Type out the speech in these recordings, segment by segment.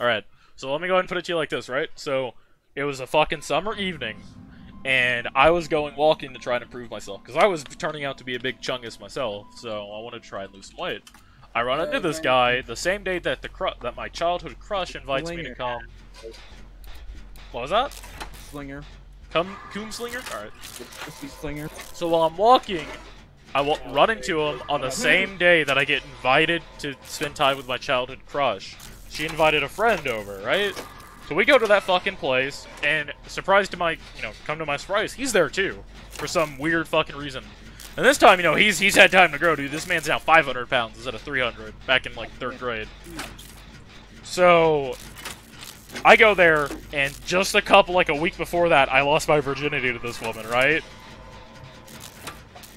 Alright, so let me go ahead and put it to you like this, right? So, it was a fucking summer evening, and I was going walking to try and improve myself, because I was turning out to be a big chungus myself, so I wanted to try and lose some weight. I run into this guy the same day that the that my childhood crush invites me to come. What was that? Slinger. Come, Coomslinger? Alright. Slinger. So while I'm walking, I wa- run into him on the same day that I get invited to spend time with my childhood crush. She invited a friend over, right? So we go to that fucking place, and surprise to my, you know, come to my surprise, he's there too, for some weird fucking reason. And this time, you know, he's he's had time to grow, dude. This man's now 500 pounds instead of 300 back in like third grade. So I go there, and just a couple, like a week before that, I lost my virginity to this woman, right?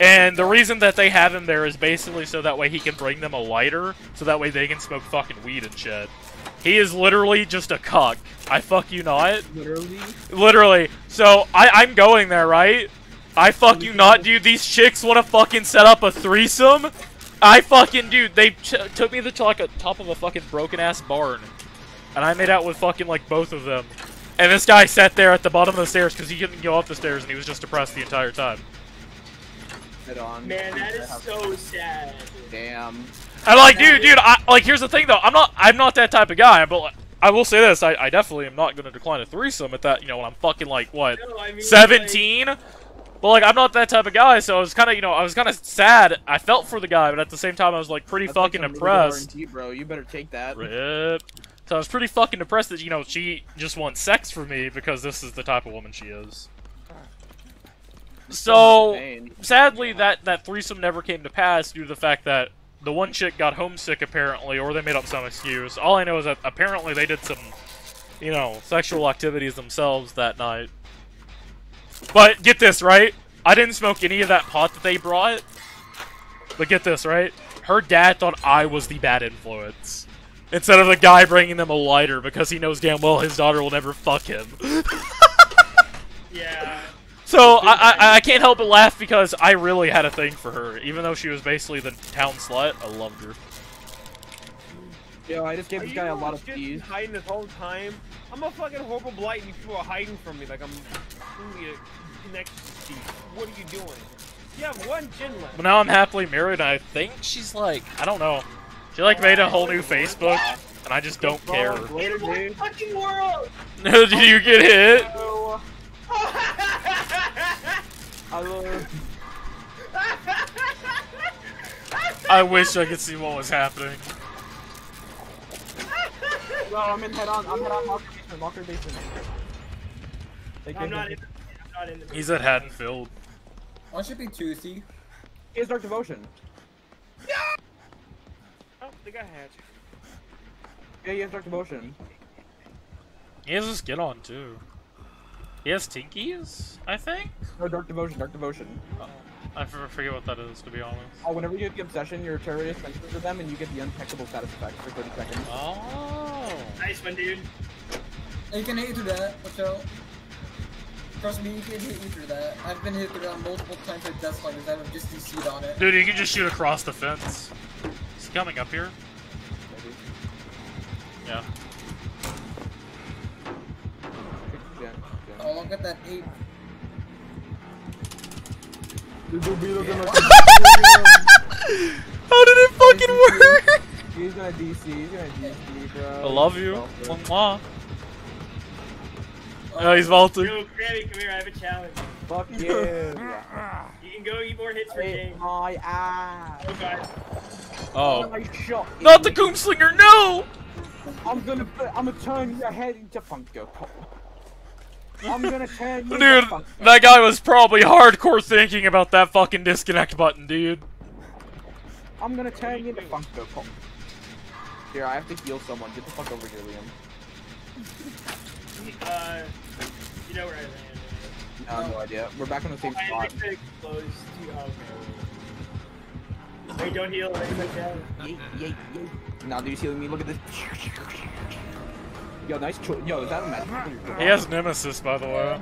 And the reason that they have him there is basically so that way he can bring them a lighter, so that way they can smoke fucking weed and shit. He is literally just a cuck. I fuck you not. Literally. Literally. So, I, I'm going there, right? I fuck you not, dude. These chicks want to fucking set up a threesome. I fucking, dude, they ch took me to like a top of a fucking broken-ass barn. And I made out with fucking, like, both of them. And this guy sat there at the bottom of the stairs because he couldn't go up the stairs and he was just depressed the entire time. Head on. Man, that is so sad. Damn. I'm like, dude, dude, I, like, here's the thing, though. I'm not, I'm not that type of guy, but like, I will say this. I, I definitely am not going to decline a threesome at that, you know, when I'm fucking, like, what, No, I mean, 17? But, like, I'm not that type of guy, so I was kind of, you know, I was kind of sad. I felt for the guy, but at the same time, I was, like, pretty That's like fucking some impressed. R&D, bro. You better take that. Rip. So I was pretty fucking depressed that, you know, she just wants sex for me because this is the type of woman she is. So, Pain. sadly, that, that threesome never came to pass due to the fact that the one chick got homesick, apparently, or they made up some excuse. All I know is that apparently they did some, you know, sexual activities themselves that night. But get this, right? I didn't smoke any of that pot that they brought. But get this, right? Her dad thought I was the bad influence. Instead of the guy bringing them a lighter because he knows damn well his daughter will never fuck him. Yeah. So I, I I can't help but laugh because I really had a thing for her, even though she was basically the town slut. I loved her. Yo, I just gave Are this guy a lot of keys. peas. hiding this whole time? I'm a fucking horrible blight and you people are hiding from me like I'm truly a connection to you. What are you doing? You have one chin left. But now I'm happily married, and I think she's like I don't know. She like made a whole new Facebook, and I just don't care. In what dude. fucking world? Did you get hit? I wish I could see what was happening. Yo, I'm in head on. I'm head on locker basement. Locker basement. They I'm gave not me- in. I'm not in the. He's at Haddonfield. Why should be toothy? He has dark devotion. No! Oh, they got hatched. Yeah, he has dark devotion. He has a skin on too. He has tinkies, I think. No, dark devotion. Dark devotion. Oh, I forget what that is, to be honest. Oh, whenever you get the obsession, you're a terrorist mentions with them, and you get the uncheckable status effect for 30 seconds. Oh. Nice one, dude. You can hit through that, watch out. Trust me, you can hit you through that. I've been hit through that multiple times with Deathslingers. I've just DC'd on it. Dude, you can just shoot across the fence. He's coming up here? Maybe. Yeah. Yeah, look at that ape. How did it fucking work? He's gonna DC. He's gonna DC, bro. I love you. Mwah. Oh, he's vaulting. Yo, Grammy, come here. I have a challenge. Fuck yeah. You can go eat more hits for Hey, game. my ass. Oh god. Oh. my shot. Not the Goomslinger, no! I'm gonna, I'm gonna turn your head into Funko Pop. I'm gonna turn you Dude, into that guy was probably hardcore thinking about that fucking disconnect button, dude. I'm gonna turn you into Funko Pop. Here, I have to heal someone. Get the fuck over here, Liam. Uh, you know where I land. No, I have no idea. We're back on the same spot. to close to. Oh, okay. Wait, don't heal or anything like that. Yeet, yeet, yeet. Now, do you see me? Look at this. Yo, nice choice. Yo, is that a magic? He has Nemesis, by the way.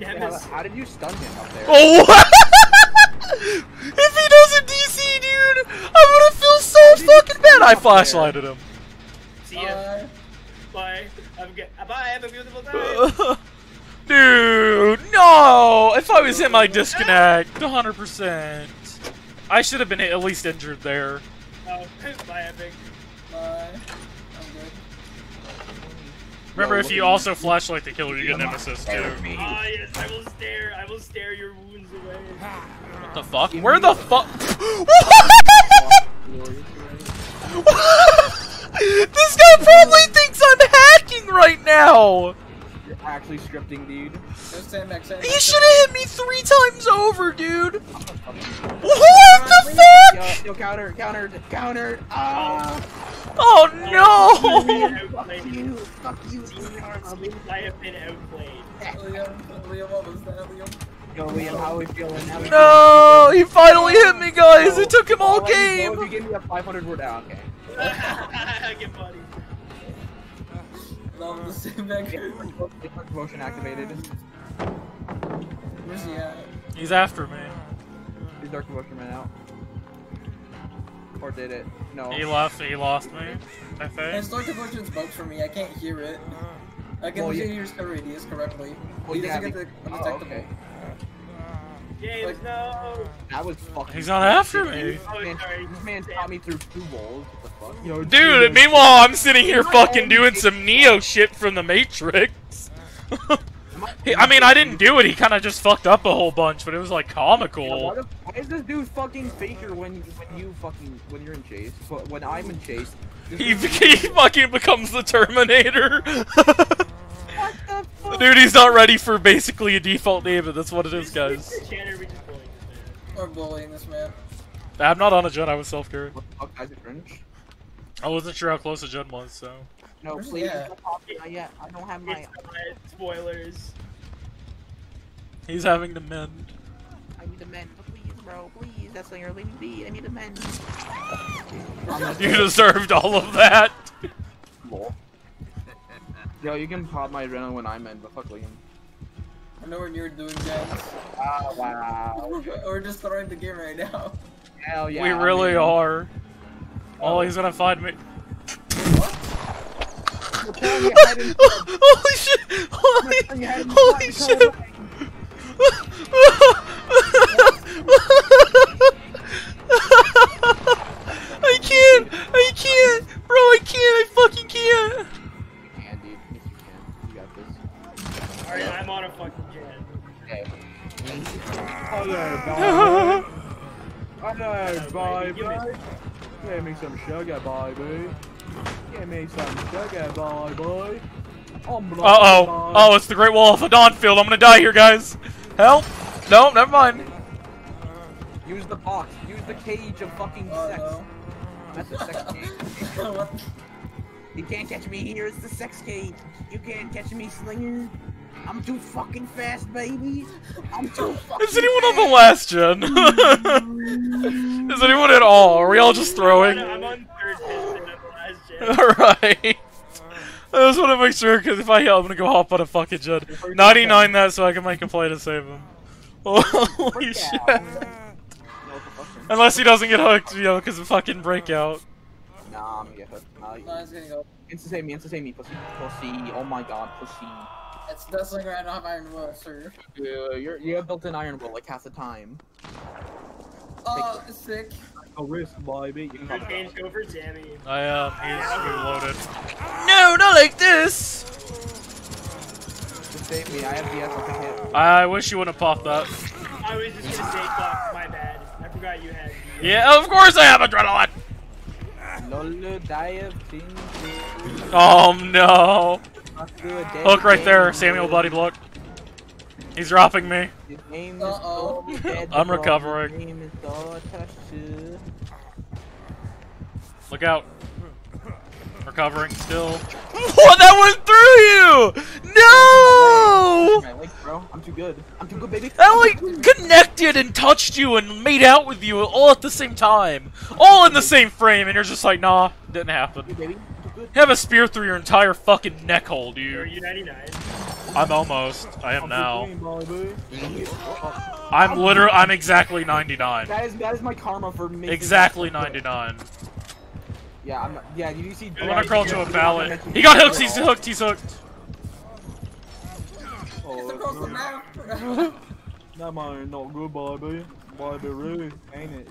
Damn How, how did you stun him up there? Oh, what? if he doesn't DC, dude, I'm gonna feel so How did you fucking bad. I come there? flashlighted him. See ya. Uh, Bye. Bye. Have a good. Bye. Have a beautiful time. Dude, no! If I was him, I'd disconnect. 100%. I should have been at least injured there. Oh, bye, Epic. Bye. I'm good. Remember, if you at also flashlight the killer, you get Nemesis too. Ah, yes, I will stare. I will stare your wounds away. What the fuck? Where the fuck? this guy probably thinks I'm hacking right now! You're actually scripting, dude. Just stand back, stand back. He should have hit me three times over, dude! I'm gonna fucking- What the fuck? yo, counter, counter, counter. Ah! Oh no! Fuck you, fuck you. I have been outplayed. back. Liam, Liam, what was that, Liam? Yo, Liam, how we feeling? How we No! He finally hit me, guys! It took him all I'll you know game! If you give me a 500 word out, okay. Get buddy. No, the stand back. Motion activated. Where's he at? He's after me. Is Dark Devotion ran out? Or did it? No. He left, he lost me, I And think. Dark Devotion's bugged for me. I can't hear it. I can Well, well, you- hear your radius correctly. Well, he doesn't get the oh, undetectable. okay. James, Like- no. That was fucking. He's not after me. This man, this man taught me through two walls. What the fuck? Yo, Dude, meanwhile, I'm sitting here fucking doing some Neo shit from the Matrix. I mean, I didn't do it, he kinda just fucked up a whole bunch, but it was like Yo, comical. what if- why is this dude fucking faker when when you fucking when you're in chase? But when I'm in chase, He, he fucking becomes the Terminator. what the fuck? Dude, he's not ready for basically a default name, but that's what it is, guys. We just bullying this man. Or bullying this man. I'm not on a gen, I was self-carried. What the fuck, guys? It cringe. I wasn't sure how close a gen was, so. No, Where's please. at? don't talk to me yet. I don't have my. It's. Spoilers. He's having to mend. I need a mend, please, bro. Please, that's what you're leaving me. I need a mend. You deserved all of that. Lol. Yo, you can pop my adrenaline when I'm in, but fuck Liam. I know when you're doing gens. Ah, wow. We're just throwing the game right now. Hell yeah. we really in. are. Oh, he's gonna find me. Turn your head and- Holy shit! Holy, turn your head and holy shit! some sugar. Uh oh. Oh, it's the Great Wall of the Dawnfield. I'm gonna die here, guys. Help! No, never mind. Use the box. Use the cage of fucking sex. no. That's the sex cage. You can't catch me here. It's the sex cage. You can't catch me slinging. I'm too fucking fast, baby. I'm too fucking Is anyone on the last gen? Is anyone at all? Are we all just throwing? I'm on third piston at the last jet. Alright. I just want to make sure, because if I heal, I'm gonna go hop on a fucking gen. 99 that so I can make a play to save him. Holy shit. No, what the fuck? Unless he doesn't get hooked, you know, because of fucking breakout. Nah, I'm gonna get hooked. Nah, No, it's gonna go. Insta save me, insta save me, pussy. Pussy. Oh my god, pussy. It's definitely right off Iron Will, sir. Uh, you're, you have built-in iron will like half the time. Oh, sick. A risk, baby. You can Good change, go for Tammy. I uh, am. He's ah! reloaded. No, not like this! Just save me. I have DS. I can hit. I wish you wouldn't have popped that. I was just gonna say, fuck, my bad. I forgot you had. the- uh, Yeah, of course I have adrenaline! Oh no. Hook right there, Samuel Bloody Block. He's dropping me. His name is Uh-oh. I'm recovering. His name is so touchy. Look out. Recovering still. What? That went through you! No! My leg, bro. I'm too good. I'm too good, baby. That like connected and touched you and made out with you all at the same time. All in the same frame, and you're just like, nah, didn't happen. Good, baby. I'm too good. You have a spear through your entire fucking neck hole, Are dude. you 99? I'm almost. I am I'm now. too. I'm literally. I'm exactly 99. That is that is my karma for me. Exactly 99. Yeah, I'm. Not, yeah, did you see? I'm gonna crawl to a pallet. He got hooked. He's hooked. He's hooked. It's across. That man not good, baby. Baby, really, ain't it?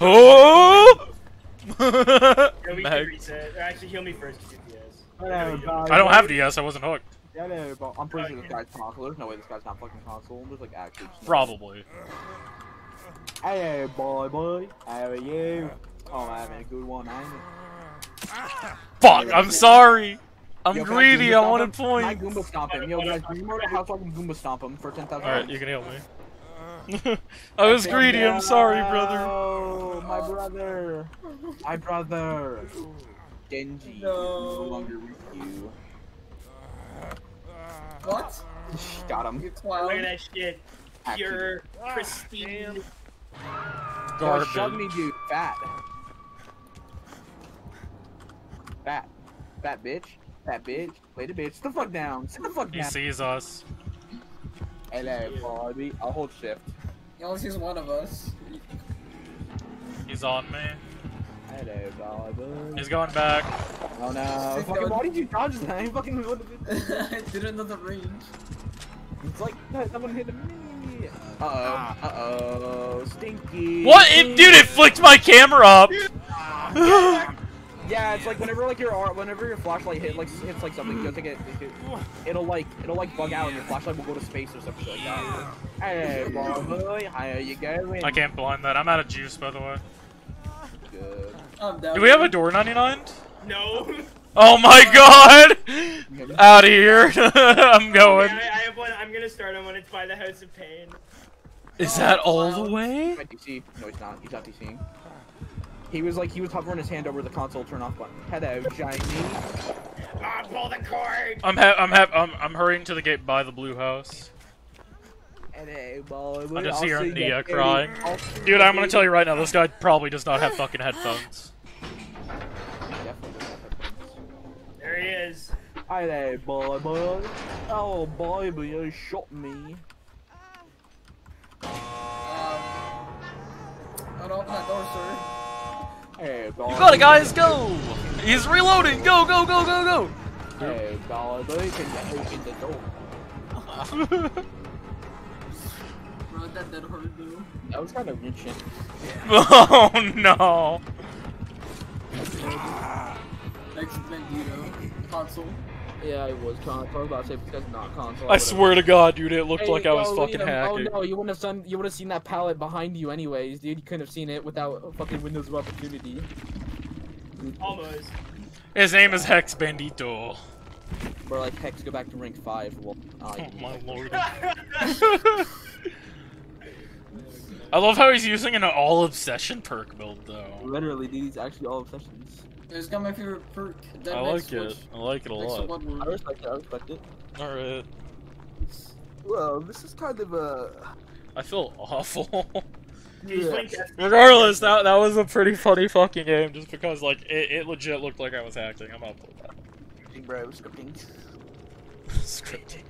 Oh! Yo, we can reset. Or actually, heal me first. to DPS. I don't have DS. I wasn't hooked. Hello, but I'm pretty sure this guy's console. There's no way this guy's not fucking console. There's like actually. Probably. Hello, boy, boy. How are you? Oh, I'm having a good one, ain't it? Fuck. I'm sorry. I'm Yo, greedy. Goomba I stomp wanted him? Can I points. Goomba stomp him? Yo, guys, bring him over to the house so I can Goomba stomp him for 10,000 Alright, you can heal me. I was greedy. I'm sorry, brother. Oh, my brother. My brother. Genji. No. No longer with you. What? Got him. You Look clown. at that shit. Pure, ah, pristine. Yo, Garbage. shove me, dude. Fat. Fat. Fat bitch. Fat bitch. Lay the bitch. Sit the fuck down. Sit the fuck down. He sees us. Hello, baby. I'll hold shift. He only sees one of us. He's on me. Hello, baby. He's going back. Oh no. Fucking, why did you dodge that? I fucking what the- I didn't know the range. It's like no, someone hit me. Uh oh. Uh oh. Stinky. What? It, dude, it flicked my camera up. Yeah, it's like whenever like your ar- whenever your flashlight hit like hits like something, you'll think it, it it'll like it'll like bug out and your flashlight will go to space or something like that. Hey, boy, how you going? I can't blind that. I'm out of juice, by the way. Good. I'm down. Do we have a door 99? No. Oh my god! Out of here. I'm going. I, I have one. I'm gonna start on when it's by the House of Pain. Is that all the way? No, he's not. He's not DCing. He was like he was hovering his hand over the console turn off button. Hello, shiny. Ah, pull the cord. I'm ha I'm ha I'm I'm hurrying to the gate by the blue house. Hello. I'm just I'll Nia crying. baby. I'll see Dude, I'm gonna tell you right now, this guy probably does not have fucking headphones. Definitely does have headphones. There he is. Hi there, boy, boy. Oh, boy, boy, you shot me. Um, don't open that door, sir. Hey. You got it, guys, go! He's reloading! Go, go, go, go, go! Hey, boy, boy, can you open the door? Bro, that did hurt, dude. That was kind of reaching. Oh no! Hex Bandito. Console. Yeah, it was console. I was about to say because not console. I swear to god, dude, it looked Hey, like I was yo, fucking Liam, hacking. Oh no, you wouldn't have seen you would have seen that pallet behind you anyways, dude. You couldn't have seen it without fucking Windows of Opportunity. Almost. His name is Hex Bandito. Or like hex, go back to rank five. Well, uh, Oh my lord. I love how he's using an all obsession perk build though. literally, dude, he's actually all obsessions. It's got my favorite perk. Dead I next like it. I like it a Next lot. I respect it. I respect it. Alright. Well, this is kind of a. I feel awful. Yeah. Regardless, that that was a pretty funny fucking game just because like it, it legit looked like I was hacking. I'm up with that. Bro, scripting. Scripting.